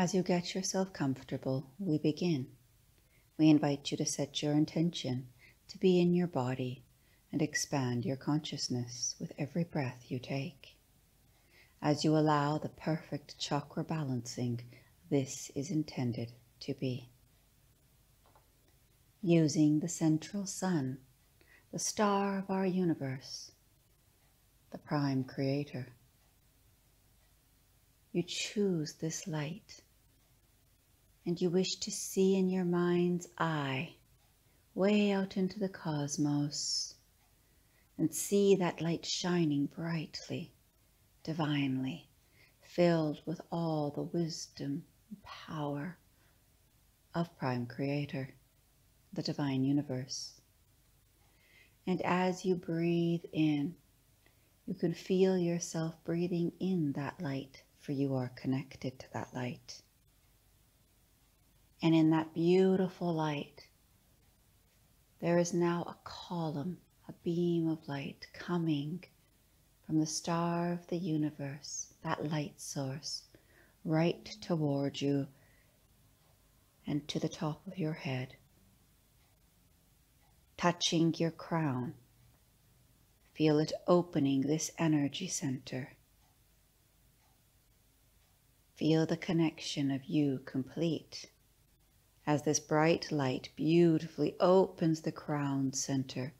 As you get yourself comfortable, we begin. We invite you to set your intention to be in your body and expand your consciousness with every breath you take. As you allow the perfect chakra balancing this is intended to be. Using the central sun, the star of our universe, the prime creator. You choose this light and you wish to see in your mind's eye, way out into the cosmos, and see that light shining brightly, divinely, filled with all the wisdom and power of Prime Creator, the Divine Universe. And as you breathe in, you can feel yourself breathing in that light, for you are connected to that light. And in that beautiful light, there is now a column, a beam of light coming from the star of the universe, that light source, right toward you and to the top of your head, touching your crown. Feel it opening this energy center. Feel the connection of you complete as this bright light beautifully opens the crown center,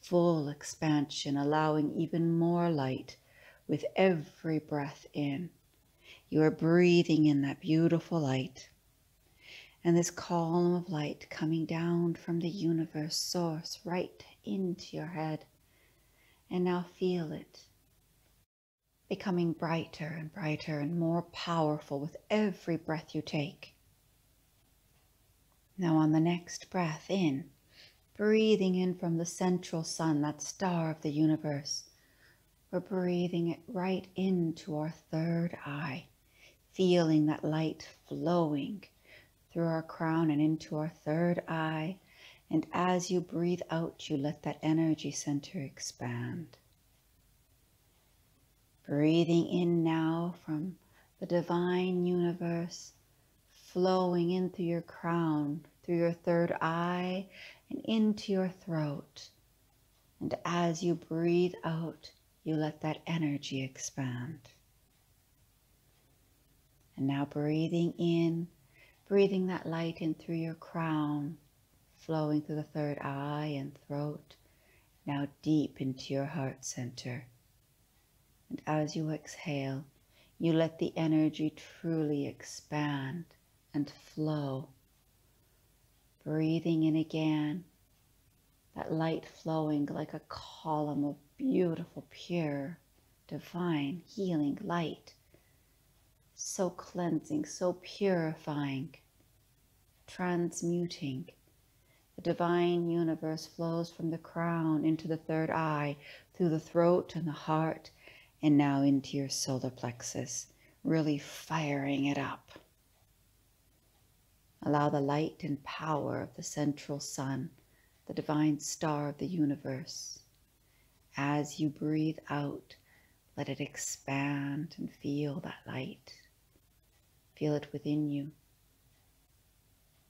full expansion, allowing even more light with every breath in. You are breathing in that beautiful light. And this column of light coming down from the universe source right into your head. And now feel it becoming brighter and brighter and more powerful with every breath you take. Now, on the next breath in, breathing in from the central sun, that star of the universe, we're breathing it right into our third eye, feeling that light flowing through our crown and into our third eye. And as you breathe out, you let that energy center expand. Breathing in now from the divine universe, flowing in through your crown, through your third eye, and into your throat. And as you breathe out, you let that energy expand. And now breathing in, breathing that light in through your crown, flowing through the third eye and throat, now deep into your heart center. And as you exhale, you let the energy truly expand and flow. Breathing in again, that light flowing like a column of beautiful, pure, divine, healing light. So cleansing, so purifying, transmuting. The divine universe flows from the crown into the third eye, through the throat and the heart, and now into your solar plexus, really firing it up. Allow the light and power of the central sun, the divine star of the universe. As you breathe out, let it expand and feel that light. Feel it within you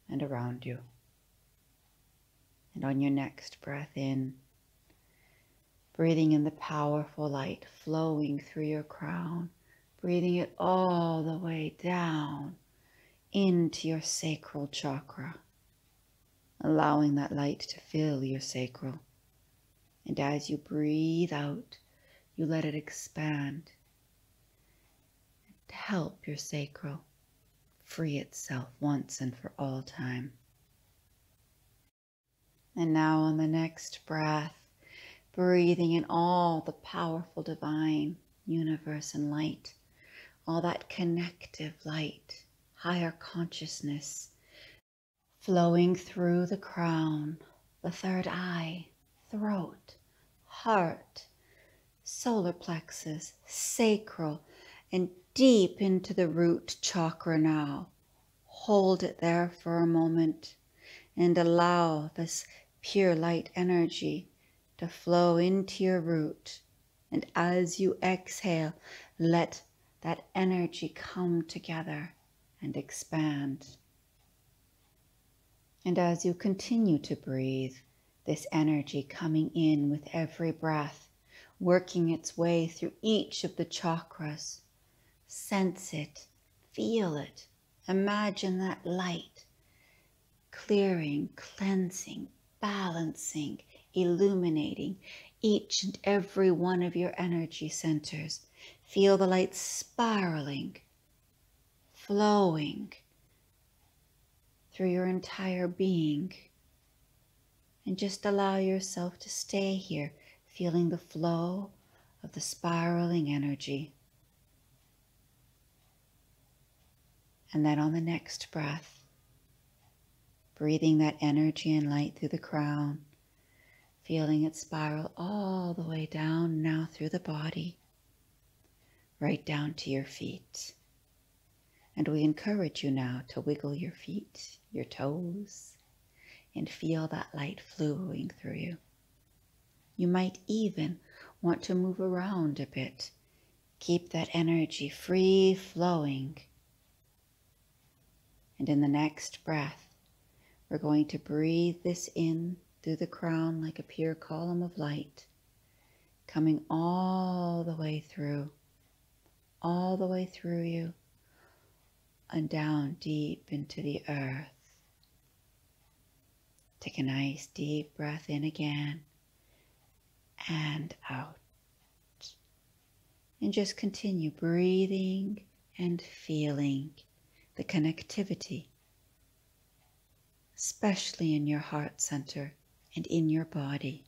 and around you. And on your next breath in, breathing in the powerful light flowing through your crown, breathing it all the way down into your sacral chakra, allowing that light to fill your sacral. And as you breathe out, you let it expand to help your sacral free itself once and for all time. And now on the next breath, breathing in all the powerful divine universe and light, all that connective light higher consciousness flowing through the crown, the third eye, throat, heart, solar plexus, sacral, and deep into the root chakra now. Hold it there for a moment and allow this pure light energy to flow into your root. And as you exhale, let that energy come together and expand. And as you continue to breathe, this energy coming in with every breath, working its way through each of the chakras, sense it, feel it, imagine that light clearing, cleansing, balancing, illuminating each and every one of your energy centers. Feel the light spiraling, flowing through your entire being. And just allow yourself to stay here, feeling the flow of the spiraling energy. And then on the next breath, breathing that energy and light through the crown, feeling it spiral all the way down now through the body, right down to your feet. And we encourage you now to wiggle your feet, your toes, and feel that light flowing through you. You might even want to move around a bit. Keep that energy free flowing. And in the next breath, we're going to breathe this in through the crown like a pure column of light, coming all the way through, all the way through you, and down deep into the earth. Take a nice deep breath in again and out. And just continue breathing and feeling the connectivity, especially in your heart center and in your body.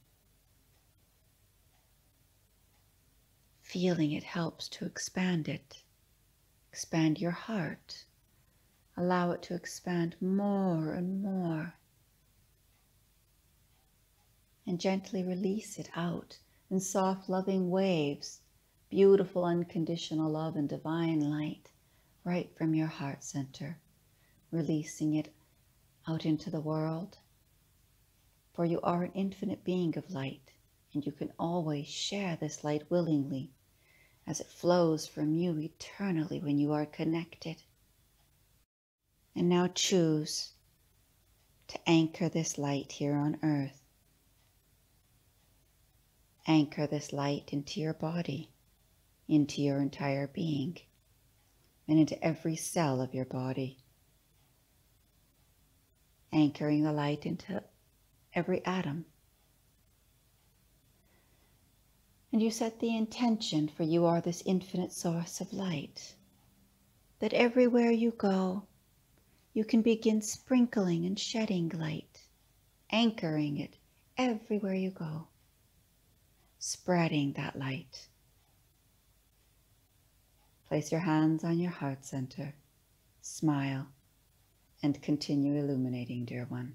Feeling it helps to expand it. Expand your heart. Allow it to expand more and more. And gently release it out in soft, loving waves, beautiful, unconditional love and divine light right from your heart center, releasing it out into the world for you are an infinite being of light, and you can always share this light willingly as it flows from you eternally when you are connected. And now choose to anchor this light here on earth. Anchor this light into your body, into your entire being, and into every cell of your body. Anchoring the light into every atom. And you set the intention, for you are this infinite source of light, that everywhere you go, you can begin sprinkling and shedding light, anchoring it everywhere you go, spreading that light. Place your hands on your heart center, smile, and continue illuminating, dear one.